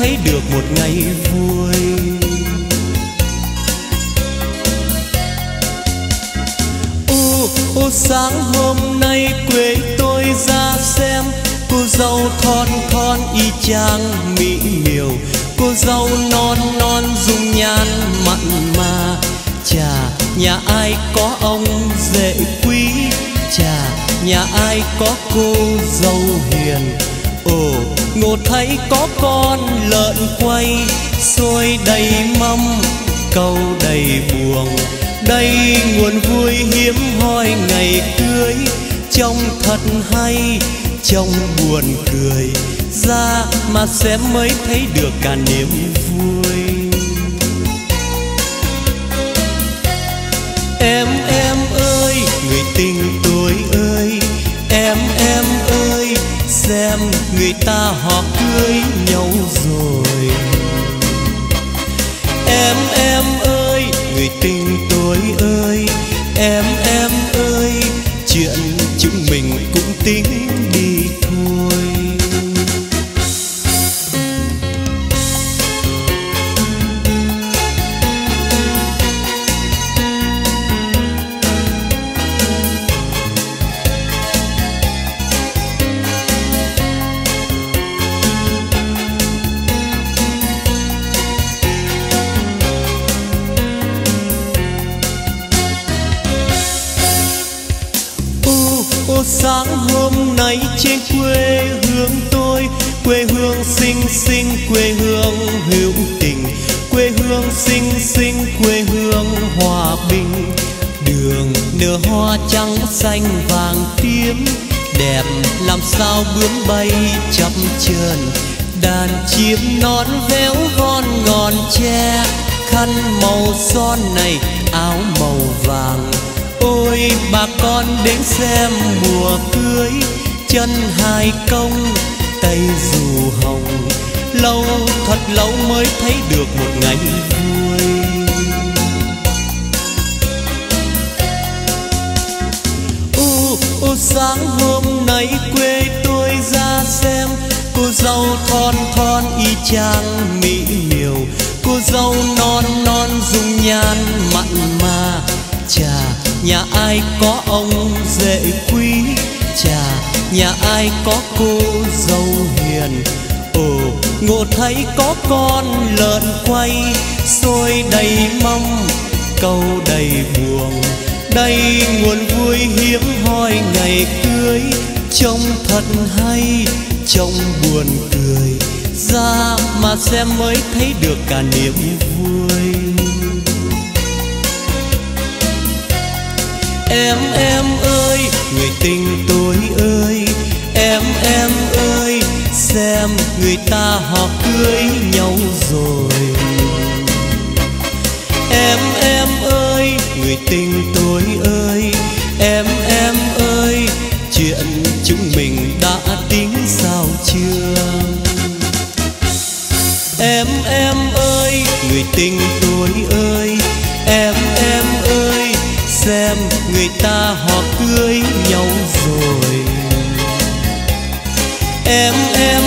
thấy được một ngày vui. Ô ô sáng hôm nay quê tôi ra xem. Cô dâu thon thon y chang mỹ miều. Cô dâu non non dung nhan mặn mà. Chà, nhà ai có ông dễ quý? Chà, nhà ai có cô dâu hiền? ồ ngộ thấy có con lợn quay xôi đầy mâm, câu đầy buồn. Đây nguồn vui hiếm hoi ngày cưới, trông thật hay, trông buồn cười. Ra mà xem mới thấy được cả niềm vui. xem người ta họ cưới nhau rồi. Em em ơi, người tình tôi ơi. Em em ơi, chuyện chúng mình cũng tính trắng xanh vàng tím, đẹp làm sao bướm bay chập chờn. Đàn chim non véo von ngọn tre, khăn màu son này, áo màu vàng. Ôi, bà con đến xem mùa cưới, chân hai công tay dù hồng. Lâu thật lâu mới thấy được một ngày vui. Sáng hôm nay quê tôi ra xem. Cô dâu thon thon y chang mỹ miều cô dâu non non dung nhan mặn mà. Chà, nhà ai có ông dễ quý? Chà, nhà ai có cô dâu hiền? Ồ, ngộ thấy có con lợn quay. Xôi đầy mong câu đầy buồn đây nguồn vui hiếm hoi ngày cưới. Trông thật hay, trông buồn cười. Ra mà xem mới thấy được cả niềm vui. Em em ơi, người tình tôi ơi. Em em ơi, xem người ta họ cưới nhau rồi em em ơi, người tình tôi ơi. Em em ơi, chuyện chúng mình đã tính sao chưa? Em em ơi, người tình tôi ơi. Em em ơi, xem người ta họ cưới nhau rồi. Em em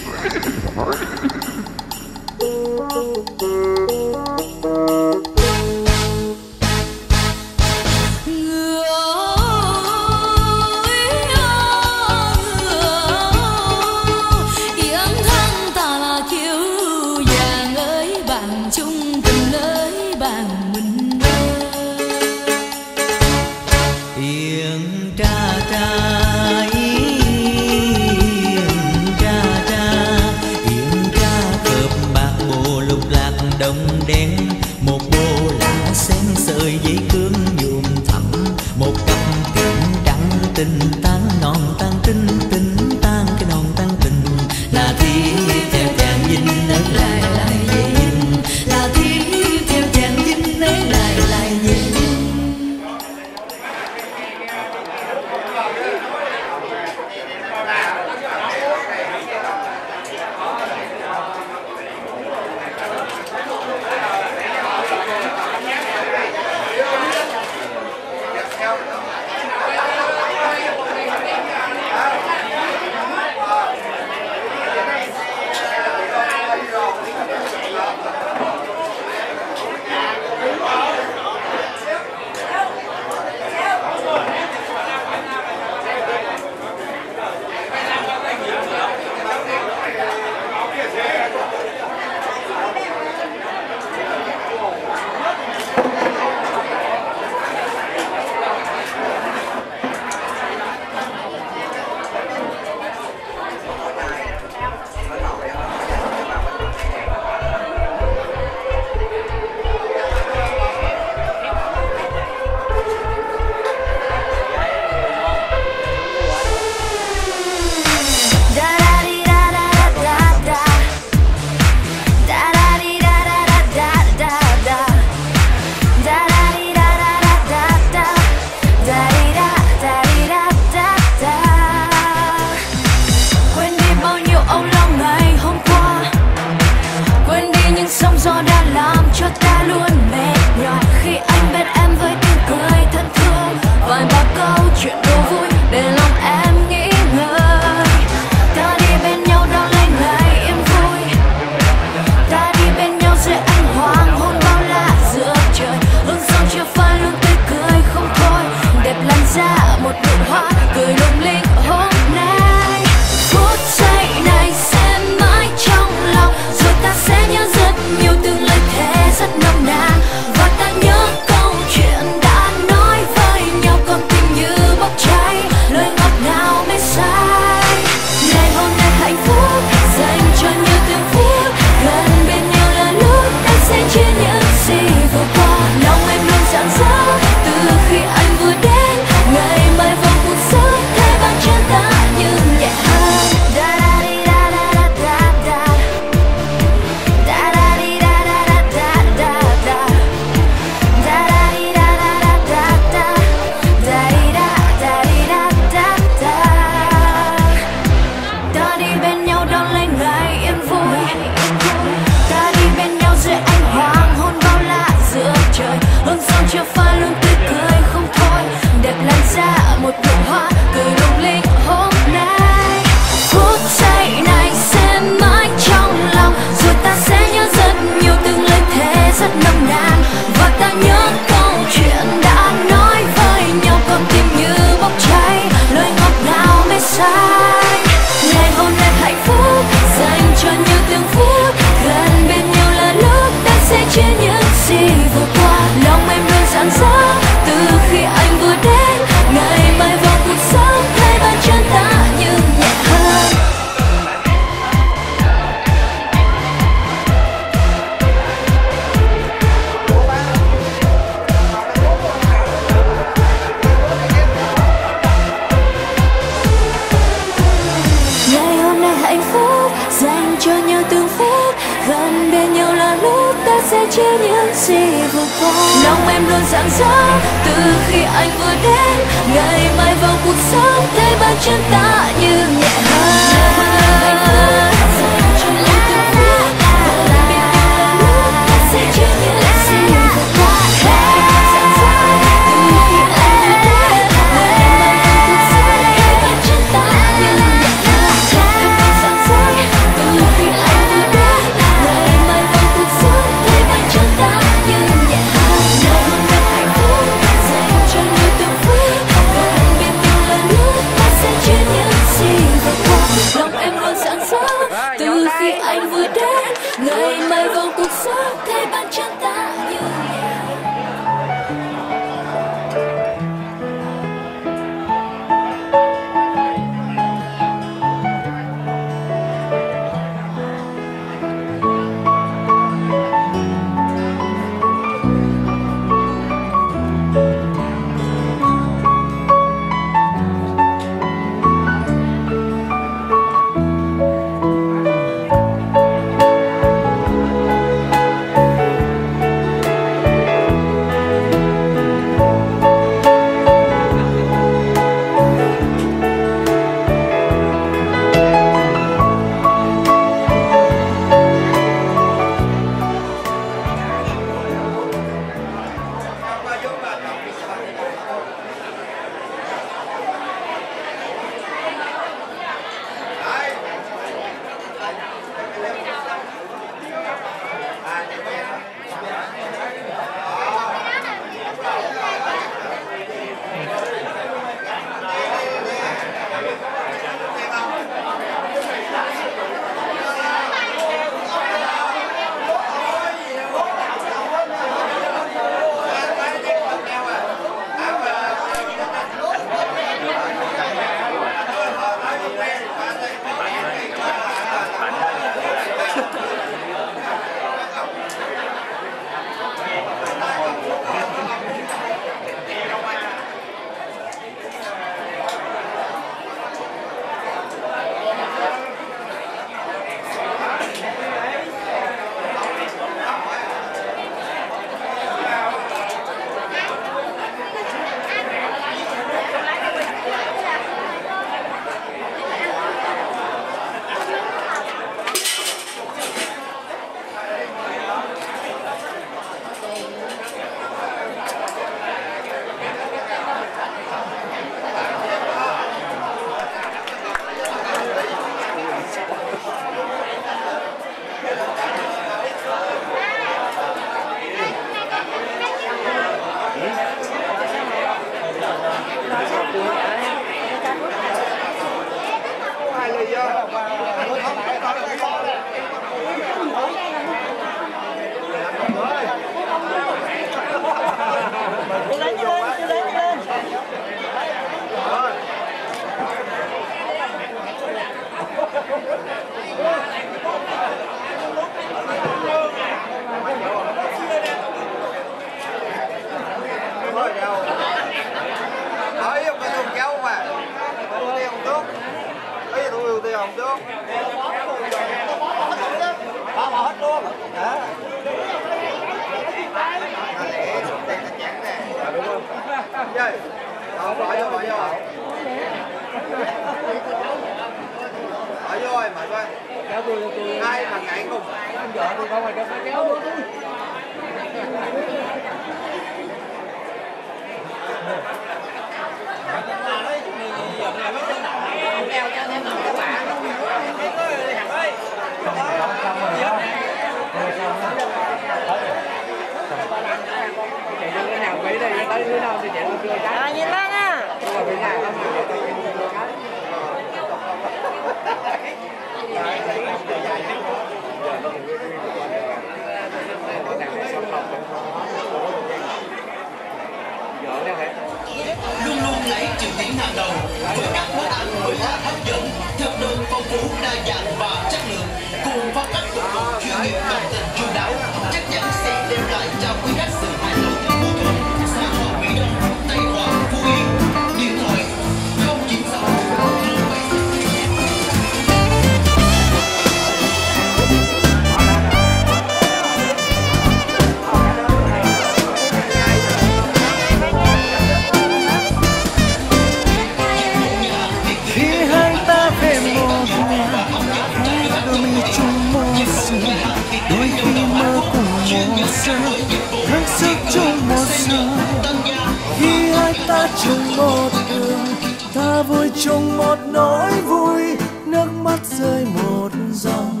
chung một nỗi vui nước mắt rơi một dòng.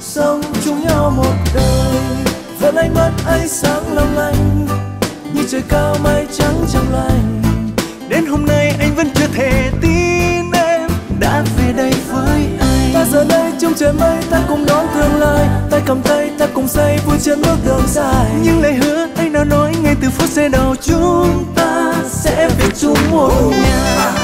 Sống chung nhau một đời vẫn ánh mắt ấy sáng long lanh. Như trời cao mây trắng trong lành. Đến hôm nay anh vẫn chưa thể tin em. Đã về đây với anh. Ta giờ đây trong trời mây ta cùng đón tương lai. Tay cầm tay ta cùng say vui trên bước đường dài. Nhưng lời hứa anh đã nói ngay từ phút giây đầu chúng ta sẽ về chung một nhà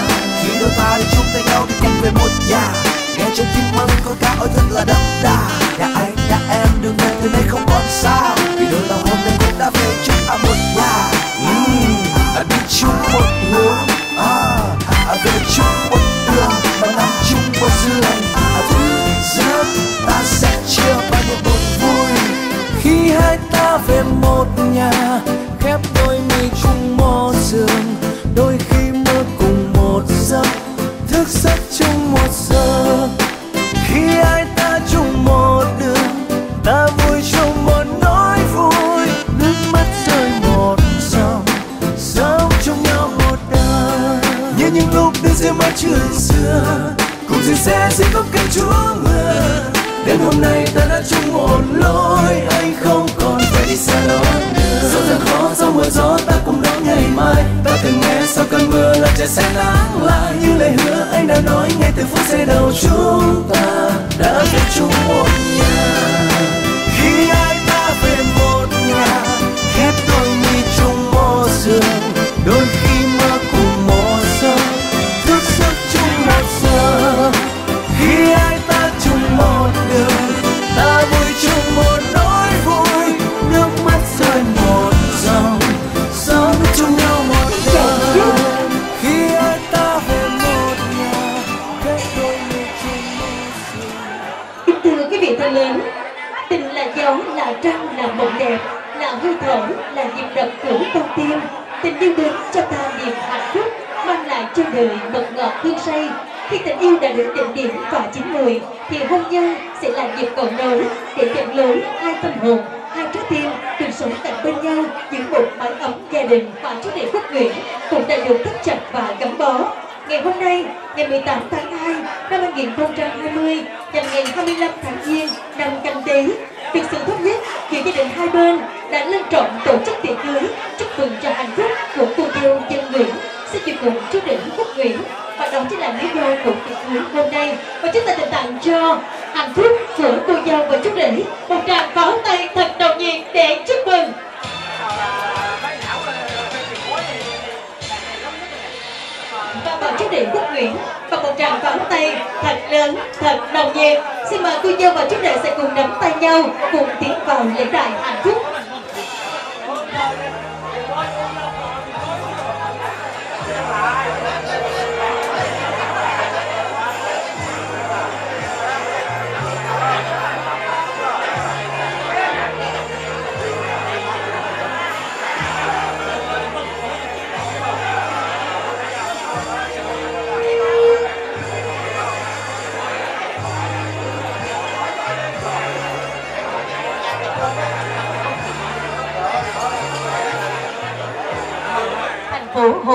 khi đôi ta đi chung tay nhau đi cùng về một nhà. Nghe trong tim măng con cá ơi thật là đậm đà. Nhà anh nhà em đường về từ đây không còn xa. Vì đôi ta hôm nay cũng đã về chung à một nhà. Mm, à, đi chung một hướng. À, à, về chung một đường. Và nằm chung một giường à, thức giấc ta sẽ chia bao nhiêu buồn vui. Khi hai ta về một nhà chúa mưa đến hôm nay ta đã chung một lối, anh không còn phải đi xa đó nữa. Dẫu rằng khó dẫu mưa gió, ta cùng đón ngày mai. Ta từng nghe sau cơn mưa là trời sẽ nắng lại. Như lời hứa, anh đã nói ngay từ phút giây đầu, chúng ta đã về chung một nhà. Là thở, là nhịp đập của con tim. Tình yêu đến cho ta niềm hạnh phúc, mang lại cho đời mật ngọt hương say. Khi tình yêu đã được định điểm và chín mùi, thì hôn nhân sẽ là nhịp cầu nối để dẫn lối hai tâm hồn, hai trái tim cùng sống cạnh bên nhau, giữ một mái ấm gia đình và chú rể quốc nguyện cũng đã được thắt chặt và gắn bó. Ngày hôm nay, ngày 18 tháng 2 năm 2020, và ngày 25 tháng Giêng năm Canh tí được sự thống nhất giữa gia đình hai bên đã lên trọng tổ chức tiệc cưới, chúc mừng cho hạnh phúc của cô dâu dân Nguyễn, xin chúc mừng chú rể Quốc Nguyễn. Và đó chính là lý do của tiệc cưới hôm nay. Và chúng ta được tặng cho hạnh phúc của cô dâu và chú rể. Một tràng pháo tay thật nồng nhiệt để chúc mừng. Và bảo chiếc rể Quốc Nguyễn và một tràng pháo tay thật lớn, thật nồng nhiệt. Xin mời cô dâu và chú rể sẽ cùng nắm tay nhau, cùng tiến vào lễ đại hạnh phúc.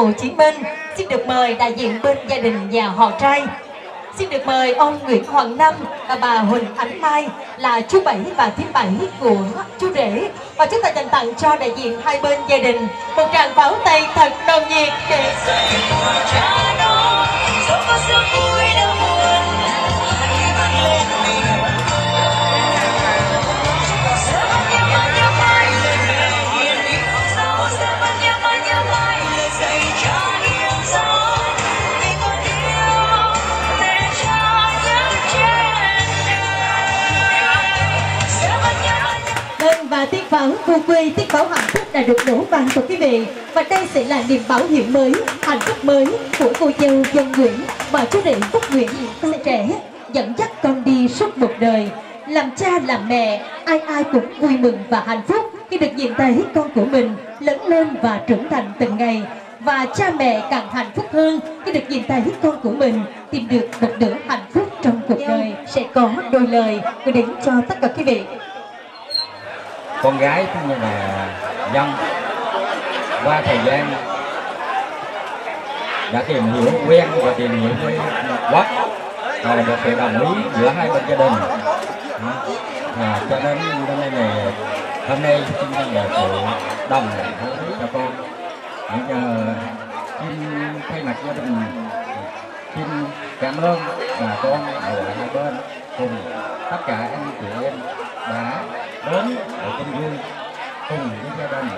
Hồ Chí Minh. Xin được mời đại diện bên gia đình nhà họ trai. Xin được mời ông Nguyễn Hoàng Năm và bà Huỳnh Ánh Mai là chú bảy và thứ bảy của chú rể. Và chúng ta dành tặng cho đại diện hai bên gia đình. Một tràng pháo tay thật nồng nhiệt. Để và khu quê tiếng pháo hạnh phúc đã được nổ vang của quý vị. Và đây sẽ là niềm bảo hiệu mới hạnh phúc mới của cô dâu dân Nguyễn. Và chú rể Phúc Nguyễn tay trẻ dẫn dắt con đi suốt một đời. Làm cha làm mẹ ai ai cũng vui mừng và hạnh phúc khi được nhìn thấy con của mình lớn lên và trưởng thành từng ngày. Và cha mẹ càng hạnh phúc hơn khi được nhìn thấy con của mình tìm được một nửa hạnh phúc trong cuộc đời sẽ có đôi lời gửi đến cho tất cả quý vị con gái cũng như là dân. Qua thời gian đã tìm hiểu quen và tìm hiểu với quốc và được sự đồng ý giữa hai bên gia đình. À, cho nên hôm nay này hôm nay xin là sự đồng ý cho con. Bây giờ xin thay mặt gia đình xin cảm ơn bà con ở hai bên cùng tất cả anh chị em đã đến để chung vui cùng với gia đình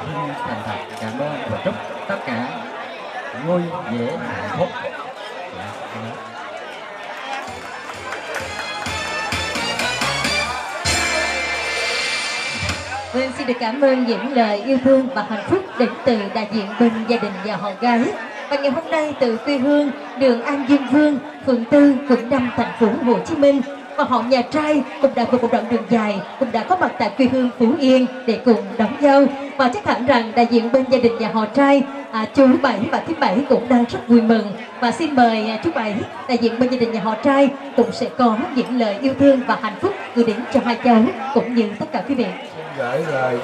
xin thành thật cảm ơn và chúc tất cả vui vẻ hạnh phúc. Vâng, xin được cảm ơn những lời yêu thương và hạnh phúc đến từ đại diện bên gia đình và họ gái. Và ngày hôm nay từ quê hương đường An Dương Vương, phường Tư, quận 5, thành phố Hồ Chí Minh và họ nhà trai cũng đã vượt một đoạn đường dài cũng đã có mặt tại quê hương Phú Yên để cùng đón dâu và chắc hẳn rằng đại diện bên gia đình nhà họ trai à, chú Bảy và thứ Bảy cũng đang rất vui mừng. Và xin mời à, chú Bảy đại diện bên gia đình nhà họ trai cũng sẽ có những lời yêu thương và hạnh phúc gửi đến cho hai cháu cũng như tất cả quý vị. Xin gửi lời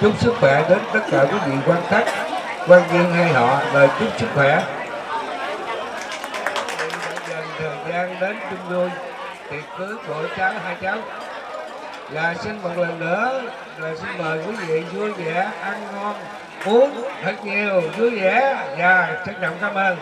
chúc sức khỏe đến tất cả quý vị quan khách quan viên hay họ. Lời chúc sức khỏe. Dần thời gian đến chung vui tiệc cưới của cháu hai cháu là xin một lần nữa là xin mời quý vị vui vẻ ăn ngon uống thật nhiều vui vẻ và trân trọng cảm ơn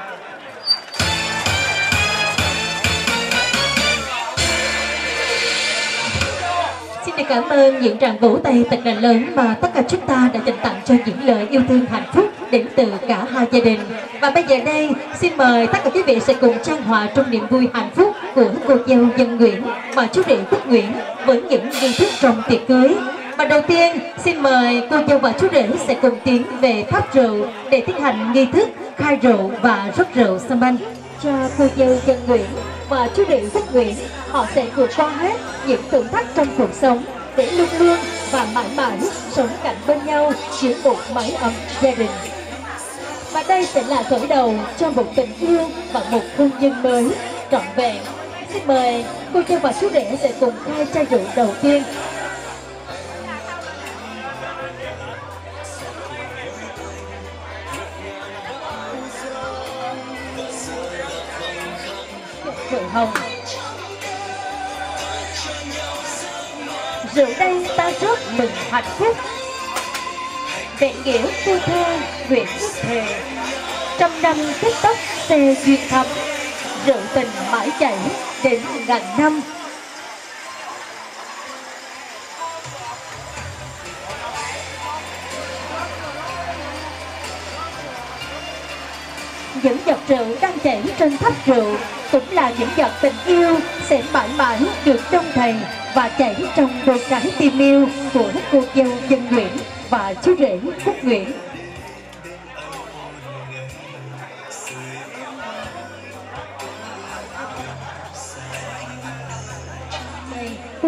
Xin được cảm ơn những tràng vỗ tay thật là lớn mà tất cả chúng ta đã dành tặng cho những lời yêu thương hạnh phúc đến từ cả hai gia đình. Và bây giờ đây, xin mời tất cả quý vị sẽ cùng trang hòa trong niềm vui hạnh phúc của cô dâu dân Nguyễn và chú rể Quốc Nguyễn với những nghi thức trong tiệc cưới. Và đầu tiên, xin mời cô dâu và chú rể sẽ cùng tiến về tháp rượu để tiến hành nghi thức khai rượu và rót rượu sâm banh cho cô dâu dân Nguyễn và chú rể Quốc Nguyễn. Họ sẽ vượt qua hết những thử thách trong cuộc sống để luôn luôn và mãi mãi sống cạnh bên nhau giữa một mái ấm gia đình. Và đây sẽ là khởi đầu cho một tình yêu và một hôn nhân mới trọn vẹn. Xin mời cô cha và chú rể sẽ cùng khai chai rượu đầu tiên. Rượu hồng. Rượu đây ta rất mừng hạnh phúc. Vẹn nghĩa tư thơ nguyện ước thề. Trăm năm kết tóc xe duyên thắm rượu tình mãi chảy đến ngàn năm những giọt rượu đang chảy trên tháp rượu cũng là những giọt tình yêu sẽ mãi mãi được trong thầy và chảy trong đôi trái tim yêu của cô dâu dân Nguyễn và chú rể Quốc Nguyễn.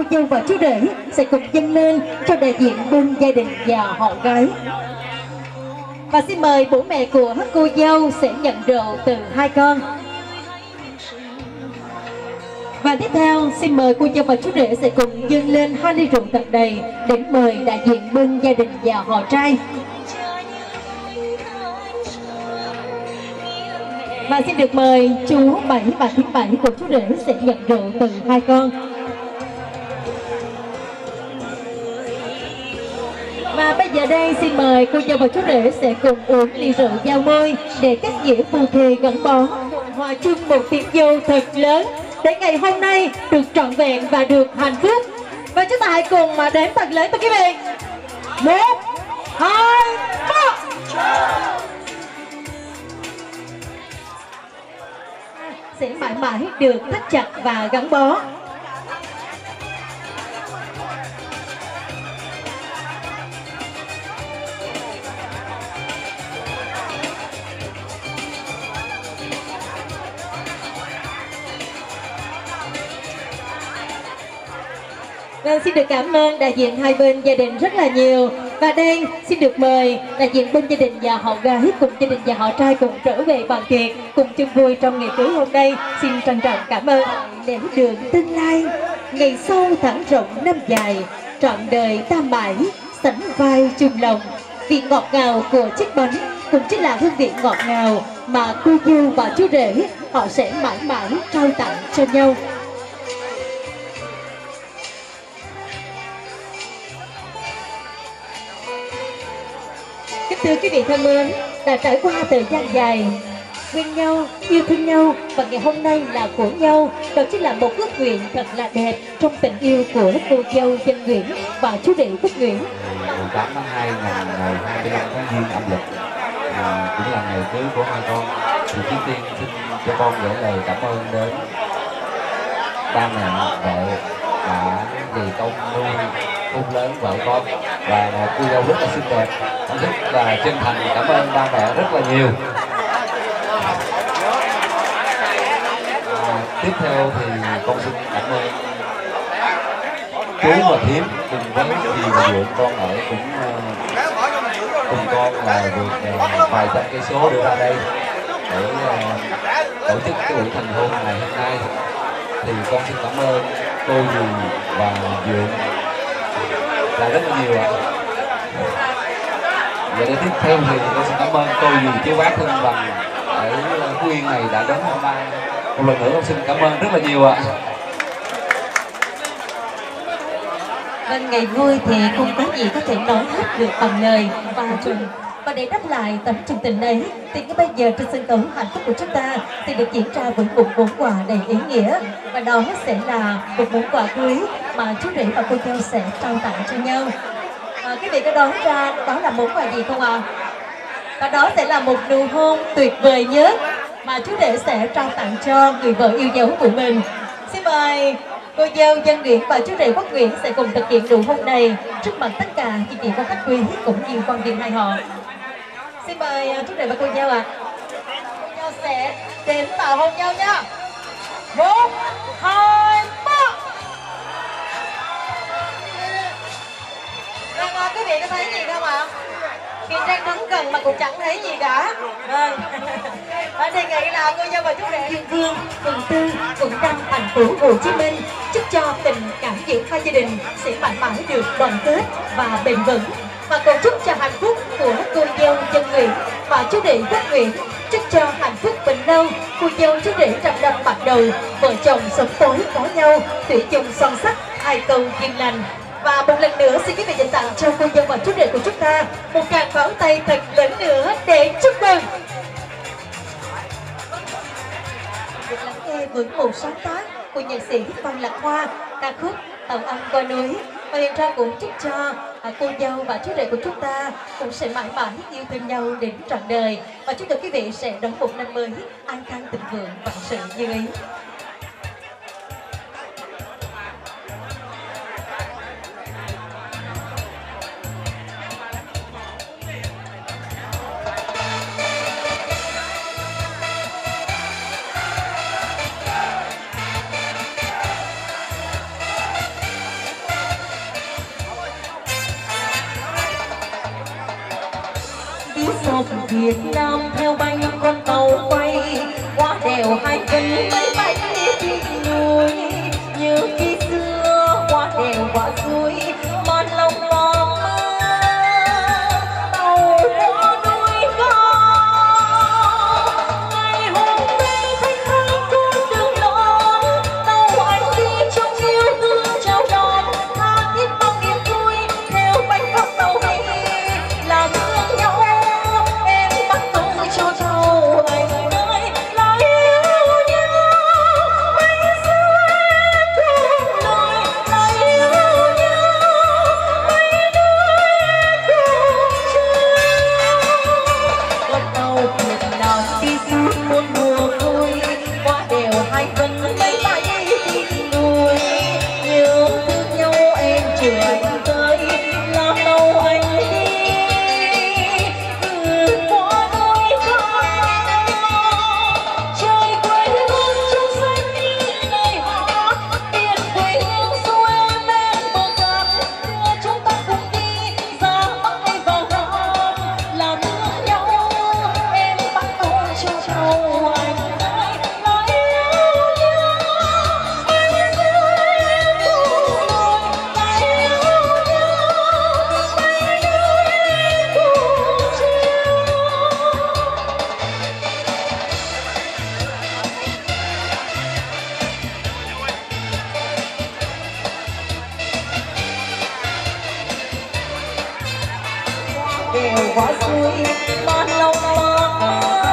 Cô dâu và chú rể sẽ cùng dâng lên cho đại diện bên gia đình và họ gái. Và xin mời bố mẹ của cô dâu sẽ nhận rượu từ hai con. Và tiếp theo, xin mời cô dâu và chú rể sẽ cùng dâng lên hai ly rượu thật đầy để mời đại diện bên gia đình và họ trai. Và xin được mời chú Bảy và thứ Bảy của chú rể sẽ nhận rượu từ hai con. Và bây giờ đây xin mời cô dâu và chú rể sẽ cùng uống ly rượu giao môi để kết nghĩa phù thề gắn bó hòa chung một tiếng dâu thật lớn để ngày hôm nay được trọn vẹn và được hạnh phúc. Và chúng ta hãy cùng mà đếm thật lớn với quý vị. Một, hai, ba. À, sẽ mãi mãi được thắt chặt và gắn bó. Vâng, xin được cảm ơn đại diện hai bên gia đình rất là nhiều. Và đây xin được mời đại diện bên gia đình và họ gái cùng gia đình và họ trai cùng trở về bàn tiệc Cùng chung vui trong ngày cưới hôm nay. Xin trân trọng cảm ơn. Nẻo đường tương lai Ngày sau thẳng rộng năm dài trọn đời ta mãi sánh vai chung lòng. Vị ngọt ngào của chiếc bánh cũng chính là hương vị ngọt ngào mà cô dâu và chú rể họ sẽ mãi mãi trao tặng cho nhau. Thưa quý vị thân mến đã trải qua thời gian dài quen nhau yêu thương nhau và ngày hôm nay là của nhau. Đó chính là một ước nguyện thật là đẹp trong tình yêu của cô dâu dân Nguyễn và chú rể Quốc Nguyễn. 18 tháng 2 ngày ngày 25 tháng Giêng âm lịch. À, cũng là ngày cưới của hai con. Thì trước tiên xin cho con gửi lời cảm ơn đến ba mẹ vợ đã vì công nuôi ung lớn vợ con. Và à, cô dâu rất là xinh đẹp rất là chân thành cảm ơn ba mẹ rất là nhiều. À, tiếp theo thì con xin cảm ơn chú và thím cùng với chị và dượng con ở cũng à, cùng con là được à, vài trăm cây số đưa ra đây để tổ chức cái buổi thành hôn ngày hôm nay. Thì con xin cảm ơn cô dì và dượng là rất là nhiều. Ạ và để tiếp theo thì con xin cảm ơn cô dì chú bác thân bằng ở phú yên này đã đến hôm nay một lần nữa con xin cảm ơn rất là nhiều ạ. Vâng, ngày vui thì không có gì có thể nói hết được bằng lời. Và trùng và để đáp lại tấm chân tình ấy thì ngay bây giờ trên sân khấu hạnh phúc của chúng ta thì được diễn ra với một món quà đầy ý nghĩa. Và đó sẽ là một món quà cưới mà chú rể và cô dâu sẽ trao tặng cho nhau à, quý vị có đoán ra đó là món quà gì không ạ và đó sẽ là một nụ hôn tuyệt vời nhất mà chú rể sẽ trao tặng cho người vợ yêu dấu của mình xin mời cô dâu dân Nguyễn và chú rể Quốc Nguyễn sẽ cùng thực hiện nụ hôn này trước mặt tất cả chị chị và khách quý cũng như quan viên hai họ. Xin mời à, chú rể và cô dâu ạ. Cô dâu sẽ đến vào hôn nhau nha. Một, hai, ba. Vâng, à, quý vị có thấy gì không ạ? Kiên Trang đứng gần mà cũng chẳng thấy gì cả. Vâng. Ở đây ngày nào cô dâu và chú rể Dương Vương, phường Tư, quận Năm, thành phố Hồ Chí Minh chúc cho tình cảm giữa hai gia đình sẽ mãi mãi được đoàn kết và bền vững và cầu chúc cho hạnh phúc của cô dâu dân Nguyễn và chú rể Quốc Nguyễn chúc cho hạnh phúc bình lâu cô dâu chú rể trăm năm bắt đầu vợ chồng sống tối có nhau thủy chung son sắt hai câu duyên lành và một lần nữa xin quý vị dành tặng cho cô dâu và chú rể của chúng ta một càng pháo tay thật lớn nữa để chúc mừng. Được lắng nghe với một sáng tác của nhạc sĩ Văn Lạc Hoa ca khúc Tàu âm qua núi. Và hiện ra cũng chúc cho à, cô dâu và chú rể của chúng ta cũng sẽ mãi mãi yêu thương nhau đến trọn đời. Và chúc cho quý vị sẽ đón một năm mới an khang thịnh vượng vạn sự như ý. Việt Nam theo bánh con tàu quay qua đèo hai chân mấy kèo quá xuôi ban lâu mơ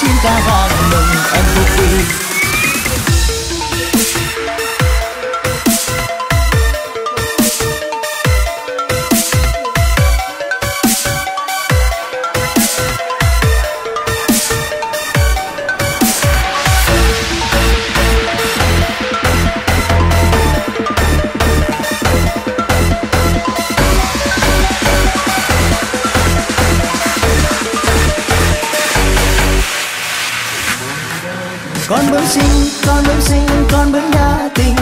te casar con bướm xinh, con bướm xinh, con bướm đa tình.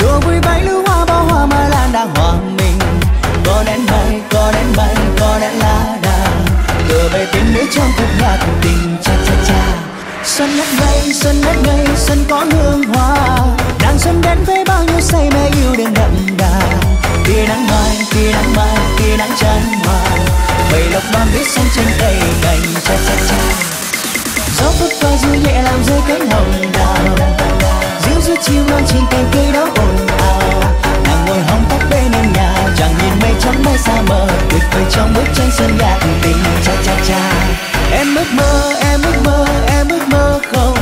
Đùa vui bay lưu hoa, bao hoa mai lan đang hòa mình. Con én bay, con én bay, con én lá đà. Cờ bay tiếng nữ trong khúc nhạc tình cha cha cha. Xuân ngất ngây, xuân ngất ngây, xuân có hương hoa. Đang xuân đến với bao nhiêu say mê yêu đương đậm đà. Khi nắng mai, khi nắng mai, khi nắng chân hoa bầy lộc bám biết xuân trên cây cành cha cha cha gió phất qua du nhẹ làm rơi cánh hồng đào. Diễu giữa chiều non trên cành cây đó ồn ào. Nàng ngồi hóng tóc bên em nhà chẳng nhìn mây trắng bay xa mờ. Tuyệt vời trong bức tranh xuân nhạc, tình cha cha cha. Em ước mơ, em ước mơ, em ước mơ không?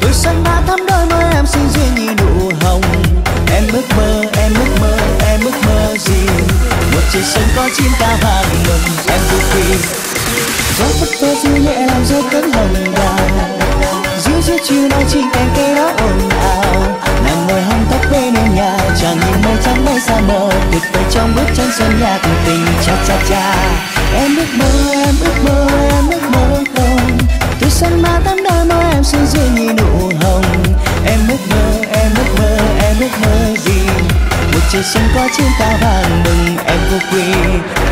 Tôi sân ba thắm đôi môi em xinh duyên như nụ hồng. Em ước mơ, em ước mơ, em ước mơ gì? Một chiếc xuân có chim ta vàng mừng em vui gió phất phơ siêu nhẹ làm rơi cơn hồng đào. Giữa giữa chiều nay trên cành cây đó ồn ào. Nàng ngồi hong tóc bên nền nhà chẳng nhìn mây trắng bay xa mờ. Tuyệt vời trong bức tranh xuân nhạc, tình cha cha cha. Em ước mơ, em ước mơ, em ước mơ không? Tôi sân mà tắm đôi môi em xinh dưới như nụ hồng. Em ước mơ, em ước mơ, em ước mơ gì? trời xuân qua trên ta vàng mừng em vô quy.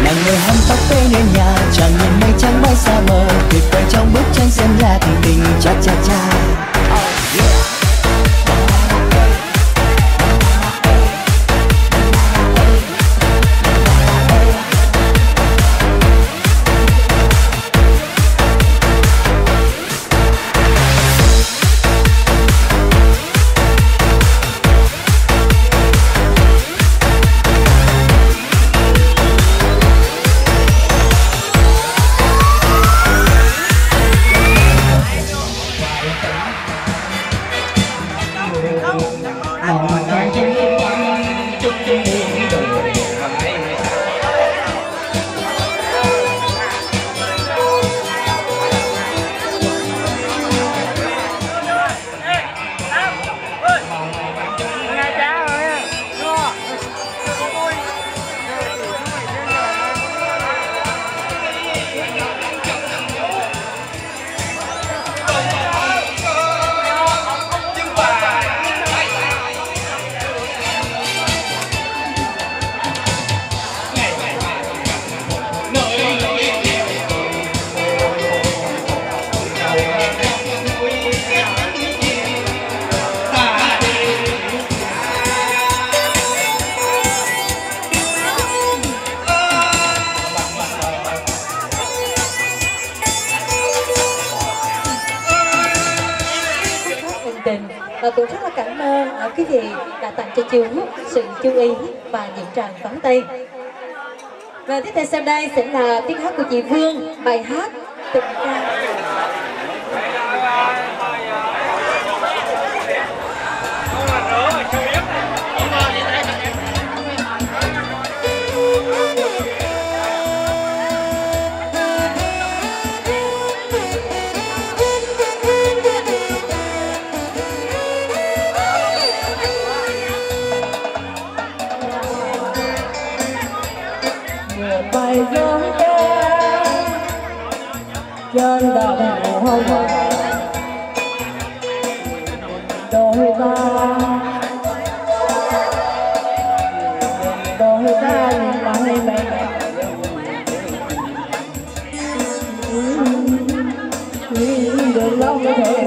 Nàng người hâm tóc về nơi nhà chẳng nhìn mây trắng bay xa mờ, tuyệt vời trong bức tranh xem lạc tình cha cha cha. tiếp theo sau đây sẽ là tiếng hát của chị Vương, bài hát tình ca. Hallelujah.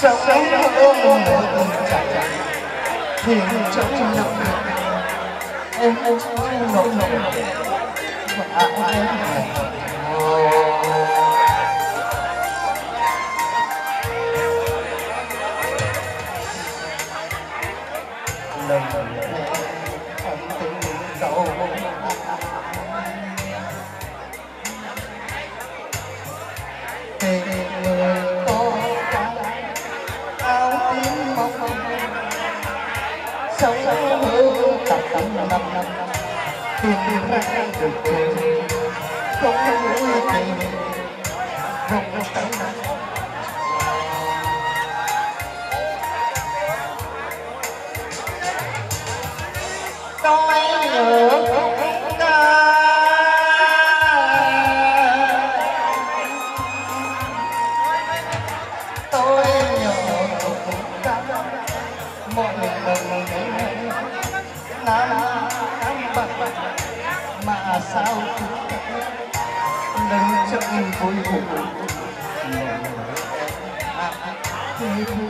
Hãy subscribe cho em Ghiền ra Gõ Để không bỏ Không những 好运带来了喜和爱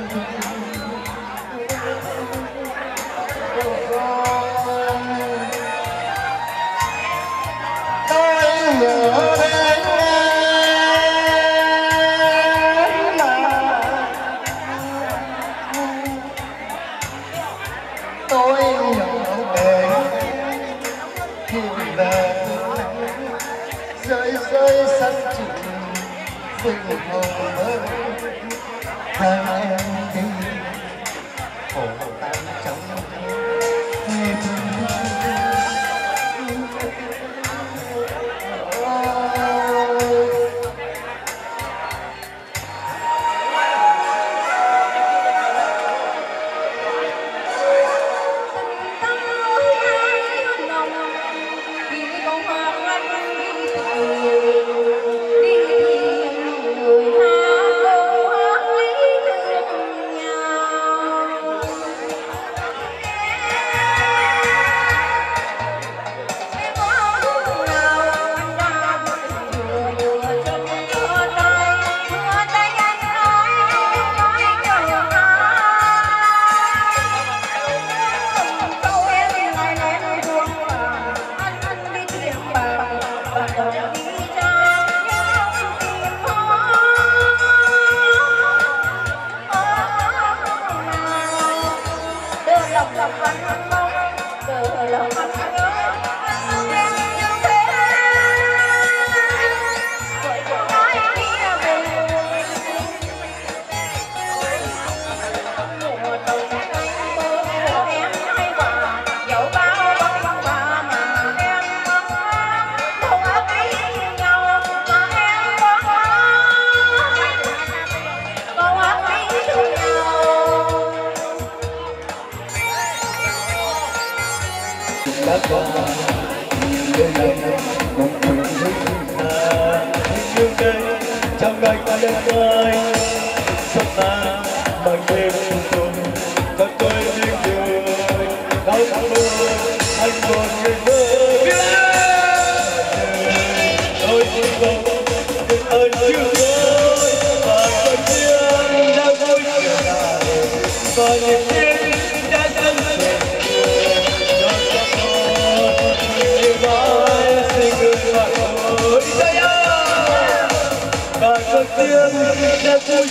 tiên đã vui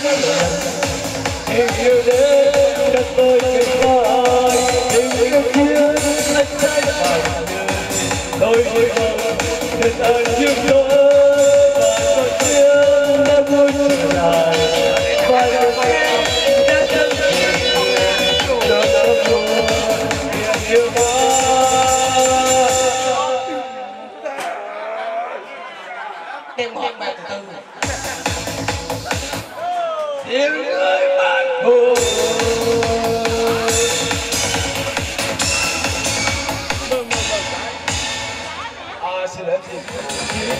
tình yêu đến đất tôi kết vai tình yêu kia anh say vào tôi vui mừng đến anh yêu tôi và tôi tiên đã vui trở lại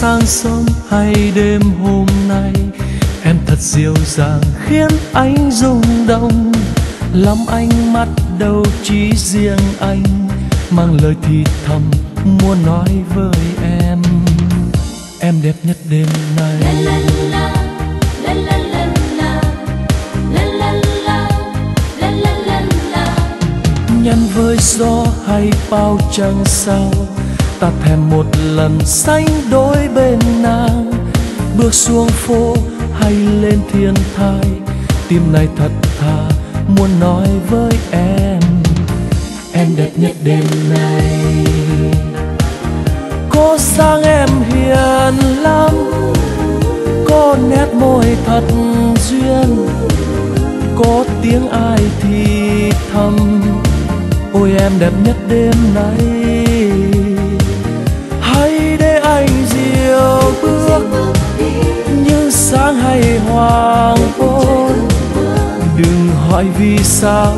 sáng sớm hay đêm hôm nay. Em thật dịu dàng khiến anh rung động. Lắm anh mắt đâu chỉ riêng anh mang lời thì thầm muốn nói với em. Em đẹp nhất đêm nay. Nhân với gió hay bao trăng sao? Ta thèm một lần sánh đôi bên nàng. Bước xuống phố hay lên thiên thai, tim này thật thà muốn nói với em. Em đẹp nhất đêm nay. Có sang em hiền lắm, có nét môi thật duyên. Có tiếng ai thì thầm, ôi, em đẹp nhất đêm nay. đâu bước như sáng hay hoàng hôn. Đừng hỏi vì sao,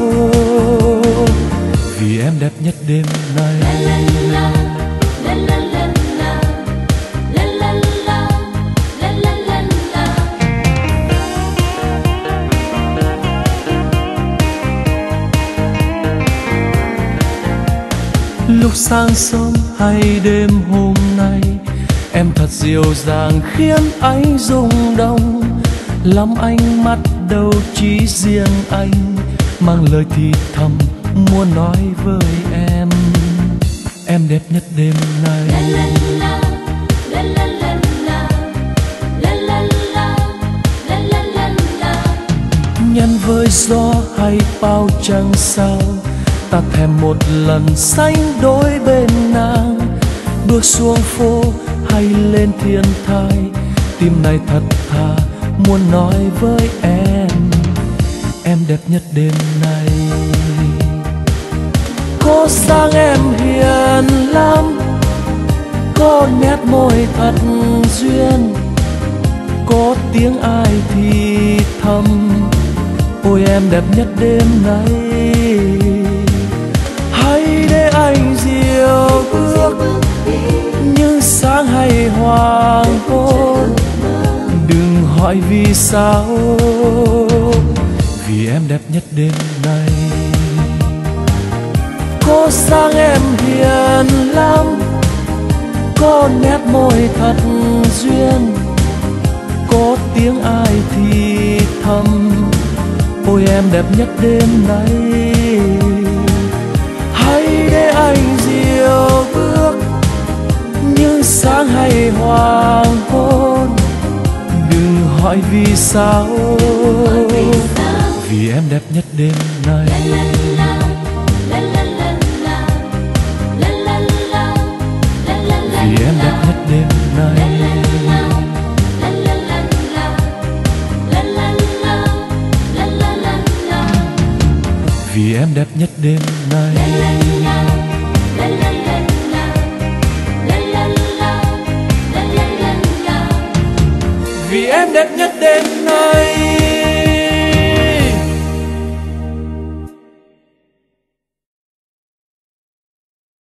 vì em đẹp nhất đêm nay. Lúc sáng sớm hay đêm hôm em thật dịu dàng khiến anh rung động. Làm anh mắt đầu chỉ riêng anh mang lời thì thầm muốn nói với em. Em đẹp nhất đêm nay. Nhân với gió hay bao trăng sao ta thèm một lần sánh đôi bên nàng. Bước xuống phố hay lên thiên thai. Tim này thật thà, muốn nói với em. Em đẹp nhất đêm nay. Có sang em hiền lắm, có nét môi thật duyên. Có tiếng ai thì thầm, ôi, em đẹp nhất đêm nay. Hãy để anh diều bước sáng hay hoàng hôn? Đừng hỏi vì sao, vì em đẹp nhất đêm nay. Có sáng em hiền lắm, có nét môi thật duyên. Có tiếng ai thì thầm, ôi, em đẹp nhất đêm nay. Hãy để anh diều bước sáng hay hoàng hôn? Đừng hỏi vì sao. Vì em đẹp nhất đêm nay. Vì em đẹp nhất đêm nay. Vì em đẹp nhất đêm nay. Đẹp nhất đêm nay.